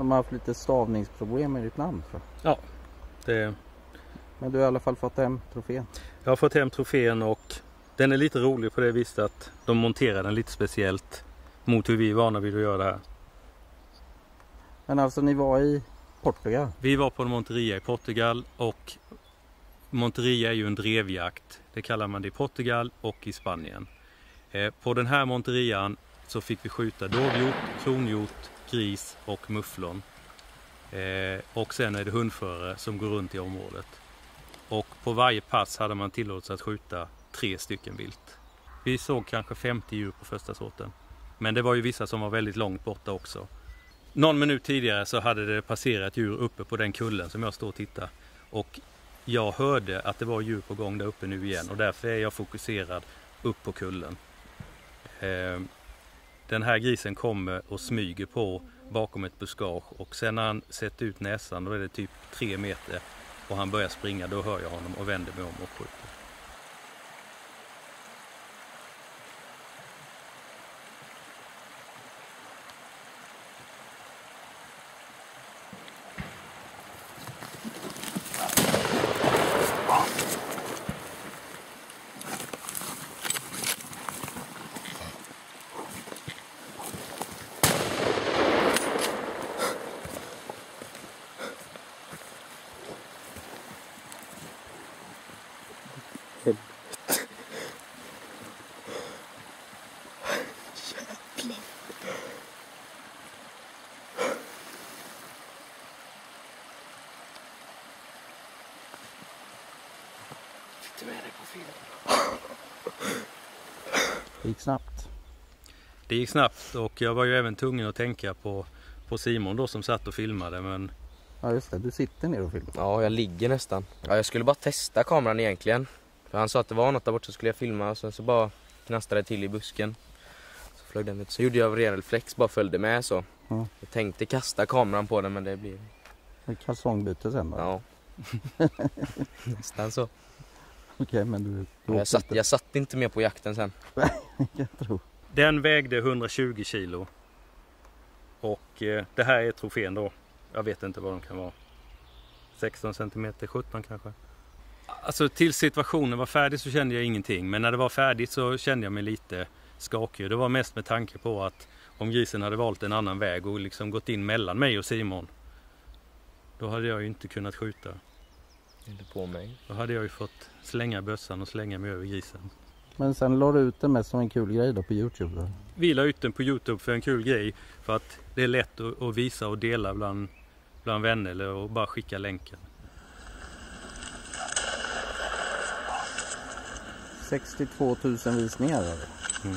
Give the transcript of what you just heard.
de har haft lite stavningsproblem med ditt namn jag. Ja, det, Men du har i alla fall fått hem trofén. jag har fått hem trofén och den är lite rolig på det viset att de monterar den lite speciellt mot hur vi är vana vid att göra det här. Men alltså ni var i Portugal. Vi var på Monteria i Portugal och Monteria är ju en drevjakt. Det kallar man det i Portugal och i Spanien. Eh, På den här Monterian så fick vi skjuta dovhjort, kronhjort, gris och mufflon. Eh, Och sen är det hundförare som går runt i området. Och på varje pass hade man tillåtelse att skjuta tre stycken vilt. Vi såg kanske 50 djur på första sorten. Men det var ju vissa som var väldigt långt borta också. Någon minut tidigare så hade det passerat djur uppe på den kullen som jag står och tittar. Och jag hörde att det var djur på gång där uppe nu igen och därför är jag fokuserad upp på kullen. Eh, den här grisen kommer och smyger på bakom ett buskage och sen när han sätter ut näsan då är det typ tre meter och han börjar springa då hör jag honom och vänder mig om och skjuter. Det gick snabbt. Det gick snabbt och jag var ju även tvungen att tänka på, på Simon då som satt och filmade men Ja just det, du sitter ner och filmar. Ja, jag ligger nästan. Ja, jag skulle bara testa kameran egentligen. För han sa att det var något där borta så skulle jag filma och sen så bara knastrade det till i busken. Så flög den ut. Så gjorde jag av ren reflex, bara följde med så. Ja. Jag tänkte kasta kameran på den men det blev... Kalsongbyte sen då? Ja. Nästan så. Okej men du, du Jag satt, jag satt inte mer på jakten sen. jag tror. Den vägde 120 kilo. Och eh, det här är trofén då. Jag vet inte vad de kan vara. 16 centimeter, 17 kanske. Alltså till situationen var färdig så kände jag ingenting. Men när det var färdigt så kände jag mig lite skakig. Det var mest med tanke på att om grisen hade valt en annan väg och liksom gått in mellan mig och Simon. Då hade jag ju inte kunnat skjuta. Inte på mig. Då hade jag ju fått slänga bössan och slänga mig över grisen. Men sen la du ut det mest som en kul grej då på Youtube då? Vi la ut den på Youtube för en kul grej. För att det är lätt att, visa och dela bland, bland vänner eller och bara skicka länken. 62 000 visningar. Mm.